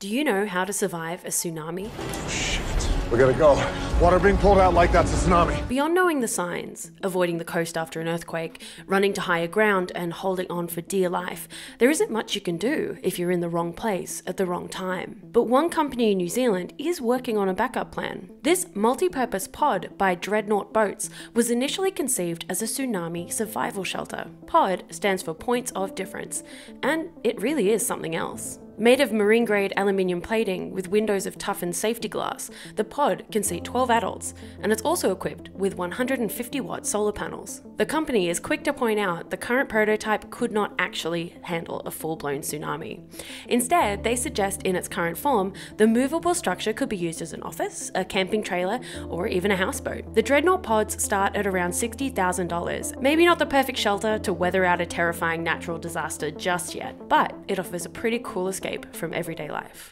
Do you know how to survive a tsunami? We gotta go. Water being pulled out like that's a tsunami. Beyond knowing the signs, avoiding the coast after an earthquake, running to higher ground, and holding on for dear life, there isn't much you can do if you're in the wrong place at the wrong time. But one company in New Zealand is working on a backup plan. This multi purpose pod by Dreadnort Boats was initially conceived as a tsunami survival shelter. POD stands for Points of Difference, and it really is something else. Made of marine grade aluminium plating with windows of toughened safety glass, the pod can seat 12 adults, and it's also equipped with 150 watt solar panels. The company is quick to point out the current prototype could not actually handle a full blown tsunami. Instead, they suggest in its current form, the movable structure could be used as an office, a camping trailer, or even a houseboat. The Dreadnort pods start at around $60,000. Maybe not the perfect shelter to weather out a terrifying natural disaster just yet, but it offers a pretty cool escape from everyday life.